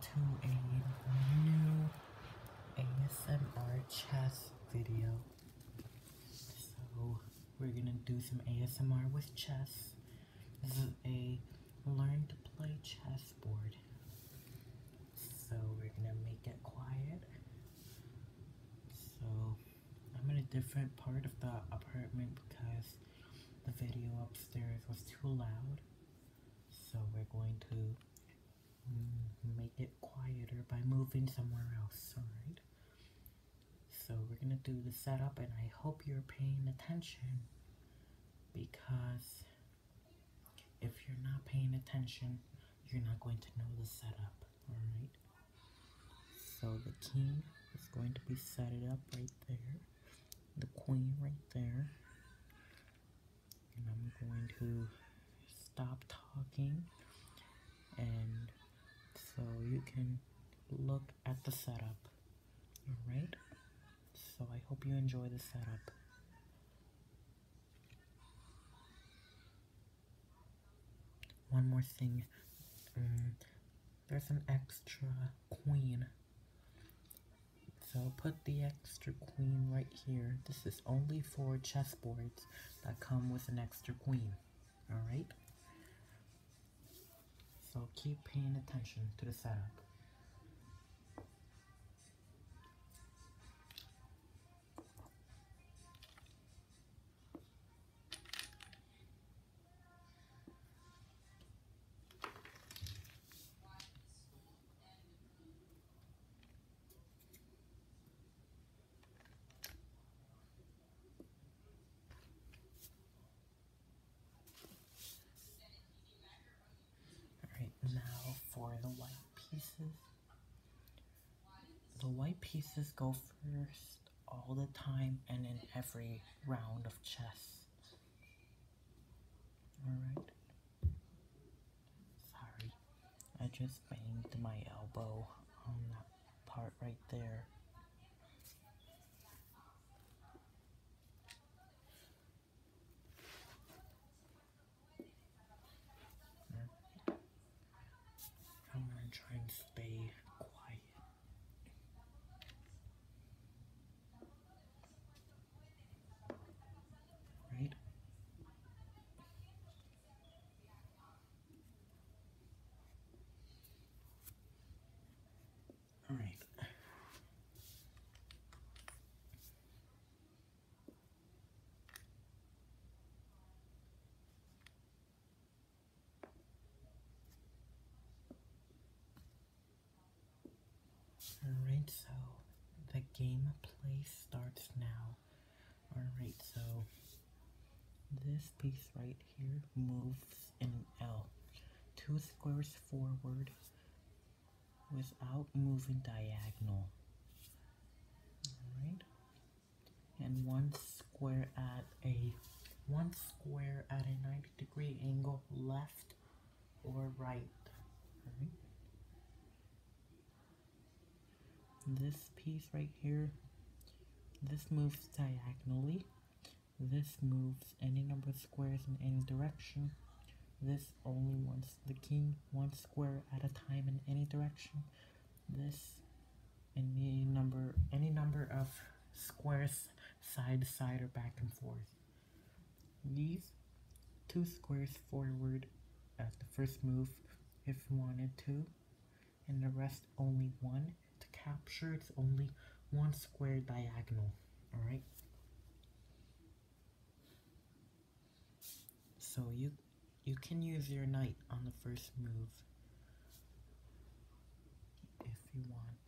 to a new ASMR chess video. So, we're gonna do some ASMR with chess. This is a learn to play chess board. So, we're gonna make it quiet. So, I'm in a different part of the apartment because the video upstairs was too loud. So, we're going to make it quieter by moving somewhere else, alright? So we're gonna do the setup and I hope you're paying attention because if you're not paying attention, you're not going to know the setup, alright? So the king is going to be set up right there, the queen right there, and I'm going to stop talking and so you can look at the setup. Alright? So I hope you enjoy the setup. One more thing. Um, there's an extra queen. So put the extra queen right here. This is only for chessboards that come with an extra queen. Alright? So keep paying attention to the setup. For the white pieces. The white pieces go first all the time and in every round of chess. Alright. Sorry, I just banged my elbow on that part right there. I'm gonna try and stay quiet. Right? Alright. Alright, so the game play starts now. Alright, so this piece right here moves in L. Two squares forward without moving diagonal. Alright. And one square at a one square at a 90 degree angle left or right. Alright. This piece right here, this moves diagonally. This moves any number of squares in any direction. This only wants the king one square at a time in any direction. This any number any number of squares side to side or back and forth. These two squares forward at the first move if you wanted to, and the rest only one. Capture it's only one square diagonal. Alright? So you you can use your knight on the first move if you want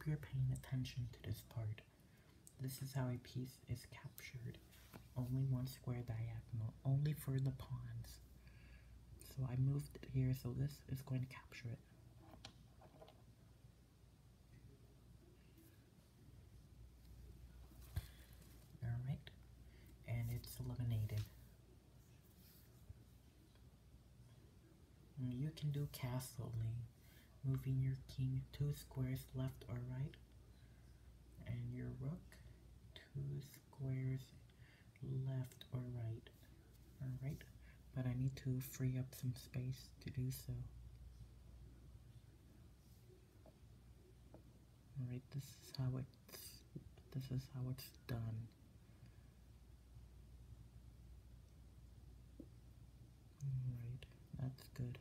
hope you're paying attention to this part. This is how a piece is captured. Only one square diagonal, only for the pawns. So I moved it here, so this is going to capture it. Alright, and it's eliminated. You can do castling moving your king two squares left or right, and your rook two squares left or right. Alright, but I need to free up some space to do so. Alright, this is how it's this is how it's done. Alright, that's good.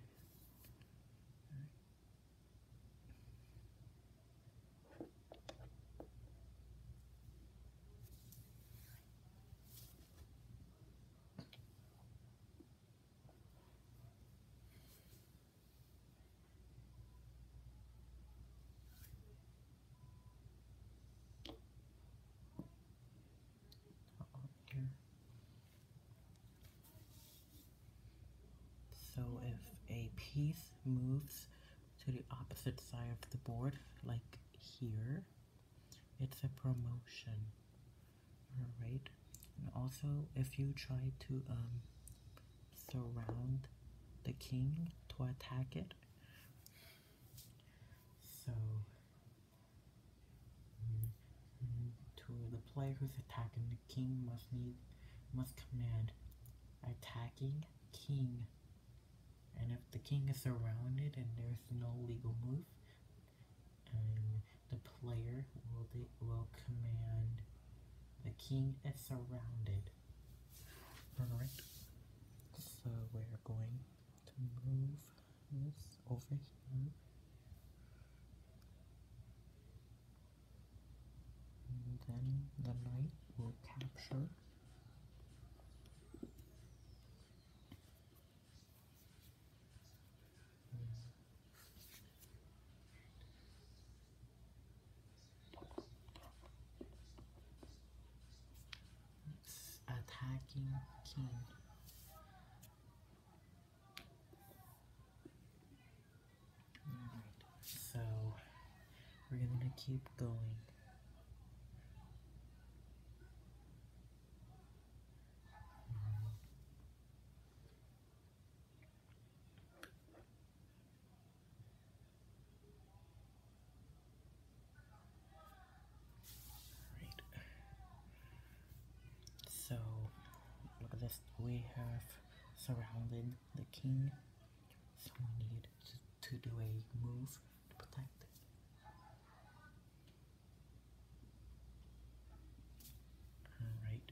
here. So if piece moves to the opposite side of the board, like here, it's a promotion. Alright. And also if you try to um surround the king to attack it. So To the player who's attacking the king must need must command attacking king. And if the king is surrounded and there's no legal move, and the player will will command the king is surrounded. Alright. So we're going to move this over here. And then the knight will capture. It's attacking king. Alright, so we're gonna keep going. Right. So, We have surrounded the king. So we need to, to do a move to protect it. Alright.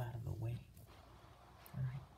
Out of the way. Alright.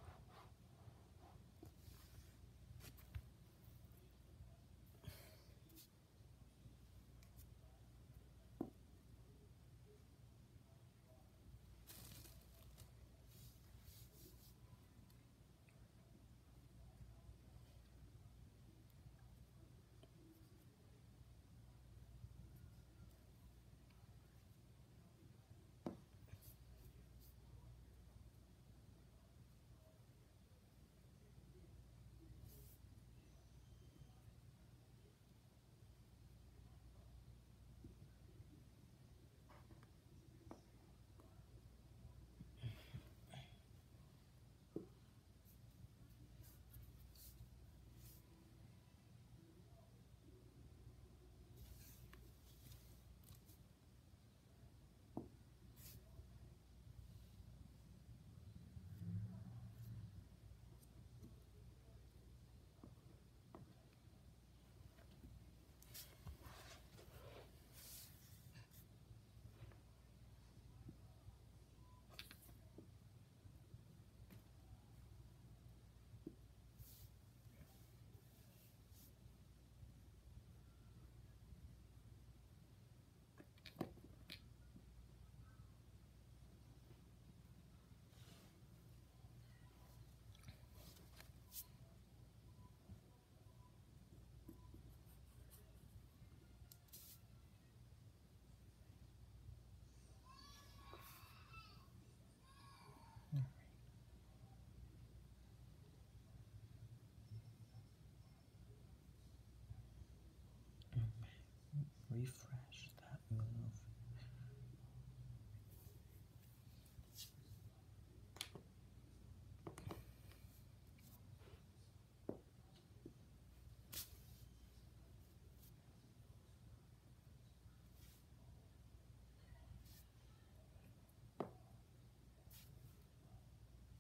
Refresh that move.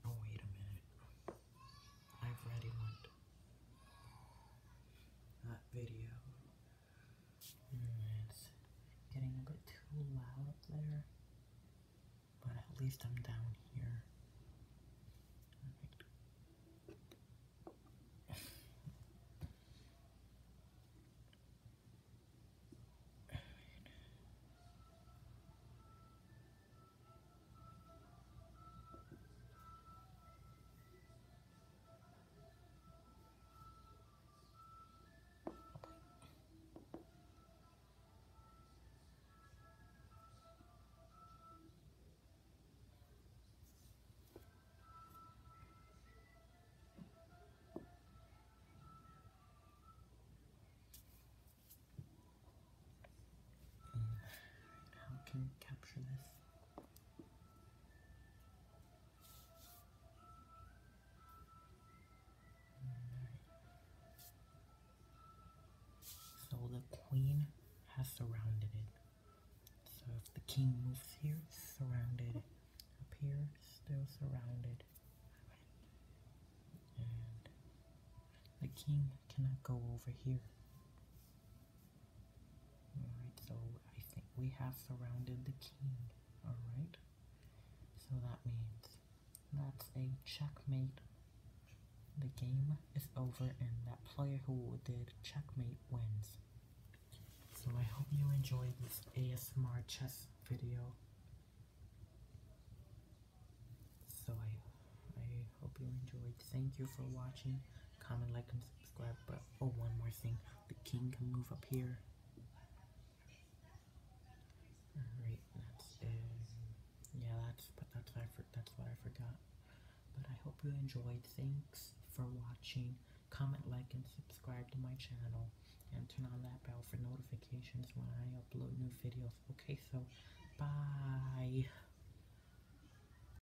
Oh, wait a minute. I've already that video. Mm, It's getting a bit too loud up there. But at least I'm down here. So the queen has surrounded it. So if the king moves here, surrounded. Up here, still surrounded. And the king cannot go over here. Alright, so we have surrounded the king. Alright. So that means that's a checkmate. The game is over and that player who did checkmate wins. So I hope you enjoyed this ASMR chess video. So I I hope you enjoyed. Thank you for watching. Comment, like, and subscribe. But oh, one more thing, the king can move up here. Alright, that's um, yeah, that's but that's what I for, that's what I forgot. But I hope you enjoyed. Thanks for watching. Comment, like, and subscribe to my channel, and turn on that bell for notifications when I upload new videos. Okay, so bye.